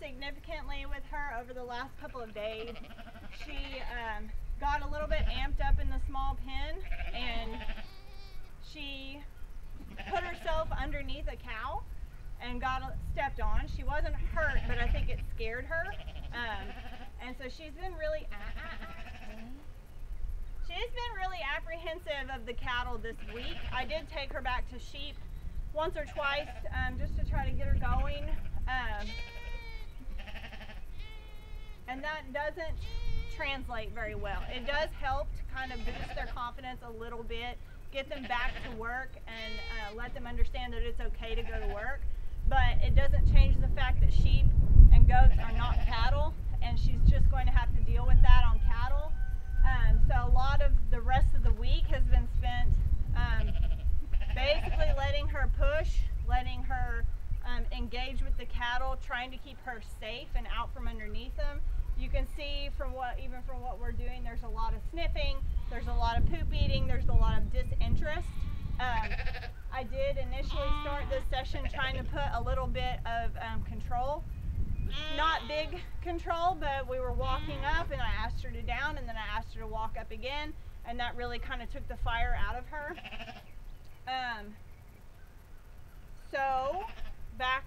significantly with her over the last couple of days. She um, got a little bit amped up in the small pen and she put herself underneath a cow and got stepped on. She wasn't hurt, but I think it scared her. Um, and so she's been really she's been really apprehensive of the cattle this week. I did take her back to sheep once or twice um, just to try to get her going. Um, and that doesn't translate very well. It does help to kind of boost their confidence a little bit, get them back to work, and uh, let them understand that it's okay to go to work. But it doesn't change the fact that sheep and goats are not cattle, and she's just going to have to deal with that on cattle. Um, so a lot of the rest of the week has been spent um, basically letting her push, letting her um, engage with the cattle, trying to keep her safe and out from underneath them. You can see from what, even from what we're doing, there's a lot of sniffing, there's a lot of poop eating, there's a lot of disinterest. Um, I did initially start this session trying to put a little bit of um, control. Not big control, but we were walking up and I asked her to down and then I asked her to walk up again and that really kind of took the fire out of her. Um, so back,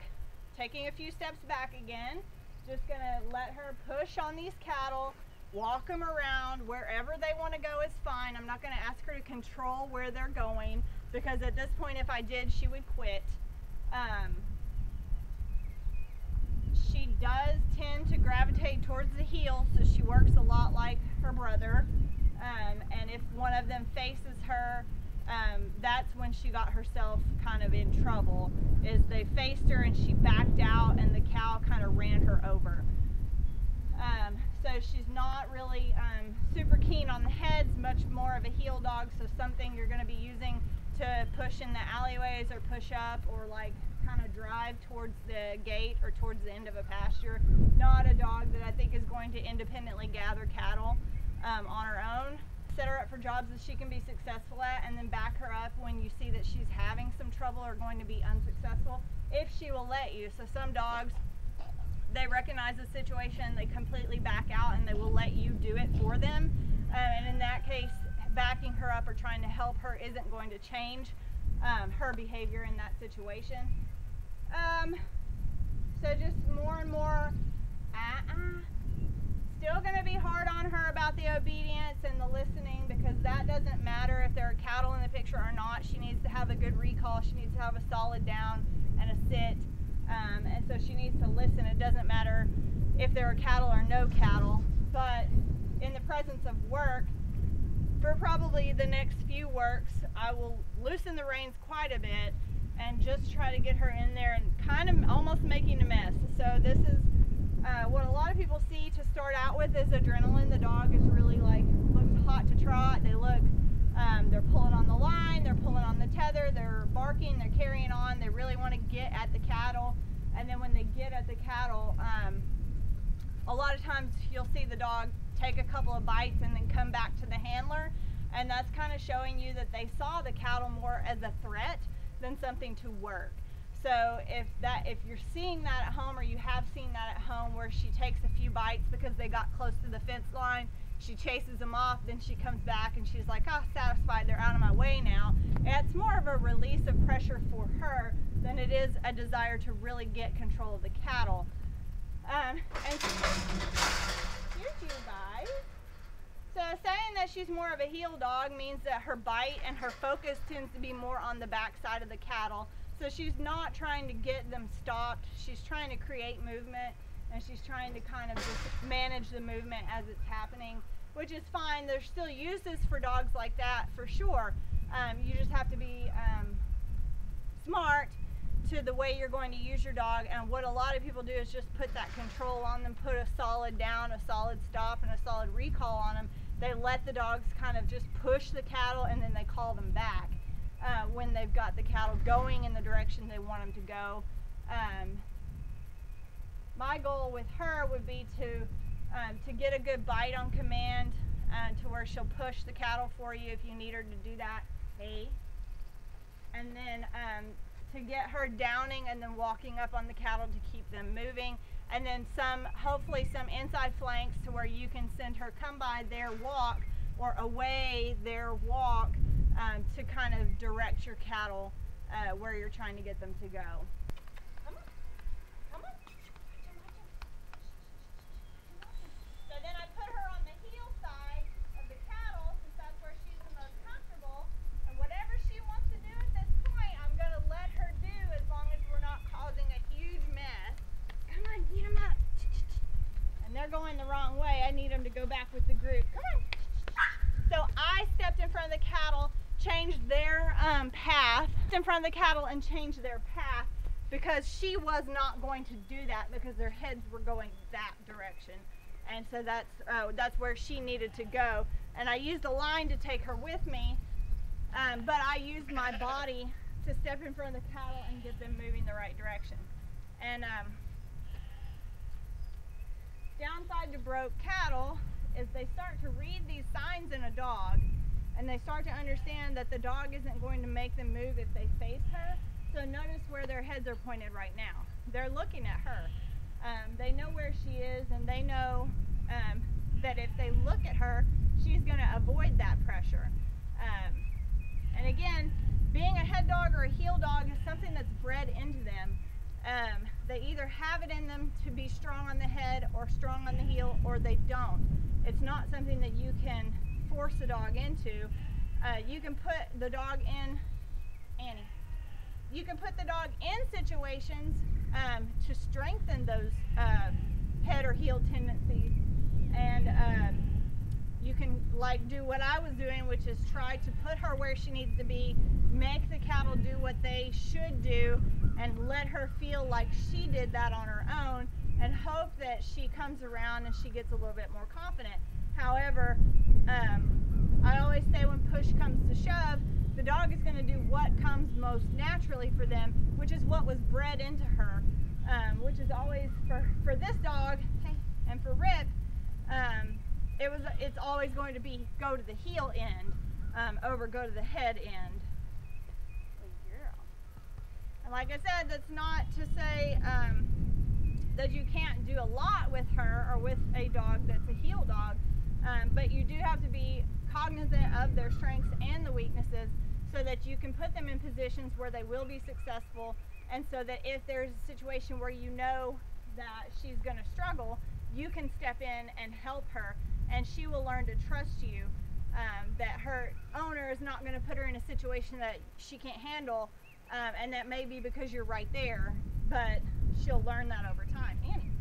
taking a few steps back again, just gonna let her push on these cattle, walk them around, wherever they wanna go is fine. I'm not gonna ask her to control where they're going because at this point if I did, she would quit. Um, she does tend to gravitate towards the heel, so she works a lot like her brother. Um, and if one of them faces her, um, that's when she got herself kind of in trouble is they faced her and she backed out and the cow kind of ran her over um, so she's not really um, super keen on the heads much more of a heel dog so something you're going to be using to push in the alleyways or push up or like kind of drive towards the gate or towards the end of a pasture not a dog that i think is going to independently gather cattle um, on her own set her up for jobs that she can be successful at and then back her up when you see that she's having some trouble or going to be unsuccessful if she will let you. So some dogs, they recognize the situation, they completely back out and they will let you do it for them. Uh, and in that case, backing her up or trying to help her isn't going to change um, her behavior in that situation. Um, so just more and more, uh-uh, still going to be hard on her about the obedience and the listening because that doesn't matter if there are cattle in the picture or not. She needs to have a good recall. She needs to have a solid down and a sit. Um, and so she needs to listen. It doesn't matter if there are cattle or no cattle. But in the presence of work, for probably the next few works, I will loosen the reins quite a bit and just try to get her in there and kind of almost making a mess. So this is uh, what a lot of people see to start out with is adrenaline. The dog is really like, looks hot to trot. They look, um, they're pulling on the line, they're pulling on the tether, they're barking, they're carrying on. They really want to get at the cattle. And then when they get at the cattle, um, a lot of times you'll see the dog take a couple of bites and then come back to the handler. And that's kind of showing you that they saw the cattle more as a threat than something to work. So if that if you're seeing that at home or you have seen that at home where she takes a few bites because they got close to the fence line, she chases them off, then she comes back and she's like, oh, satisfied, they're out of my way now. And it's more of a release of pressure for her than it is a desire to really get control of the cattle. Um, and here's you guys. So saying that she's more of a heel dog means that her bite and her focus tends to be more on the back side of the cattle. So she's not trying to get them stopped. She's trying to create movement and she's trying to kind of just manage the movement as it's happening, which is fine. There's still uses for dogs like that for sure. Um, you just have to be um, smart to the way you're going to use your dog. And what a lot of people do is just put that control on them, put a solid down, a solid stop, and a solid recall on them. They let the dogs kind of just push the cattle and then they call them back uh, when they've got the cattle going in the direction they want them to go. Um, my goal with her would be to um, to get a good bite on command uh, to where she'll push the cattle for you if you need her to do that. Hey. And then um, to get her downing and then walking up on the cattle to keep them moving. and then some, hopefully some inside flanks to where you can send her come by their walk or away their walk um, to kind of direct your cattle uh, where you're trying to get them to go. Come on. Come on. So then I put her on the heel side of the cattle since that's where she's the most comfortable. And whatever she wants to do at this point, I'm going to let her do as long as we're not causing a huge mess. Come on, beat them up. And they're going the wrong way. I need them to go back with the group. Come on. So I stepped in front of the cattle, changed their um, path, in front of the cattle and changed their path because she was not going to do that because their heads were going that direction. And so that's, uh, that's where she needed to go. And I used a line to take her with me, um, but I used my body to step in front of the cattle and get them moving the right direction. And um, downside to broke cattle is they start to read these signs in a dog and they start to understand that the dog isn't going to make them move if they face her. So notice where their heads are pointed right now. They're looking at her. Um, they know where she is and they know um, that if they look at her, she's going to avoid that pressure. Um, and again, being a head dog or a heel dog is something that's bred into them. Um, they either have it in them to be strong on the head or strong on the heel, or they don't. It's not something that you can force a dog into. Uh, you can put the dog in, Annie, you can put the dog in situations um, to strengthen those uh, head or heel tendencies. And um, you can like do what I was doing, which is try to put her where she needs to be, make the cattle do what they should do, and let her feel like she did that on her own, and hope that she comes around and she gets a little bit more confident. However, um, I always say when push comes to shove, the dog is going to do what comes most naturally for them, which is what was bred into her, um, which is always for, for this dog and for Rip, um, it was it's always going to be go to the heel end um, over go to the head end. And like I said, that's not to say um, that you can't do a lot with her or with a dog that's a heel um, but you do have to be cognizant of their strengths and the weaknesses so that you can put them in positions where they will be successful. And so that if there's a situation where you know that she's going to struggle, you can step in and help her and she will learn to trust you um, that her owner is not going to put her in a situation that she can't handle um, and that may be because you're right there but she'll learn that over time. Annie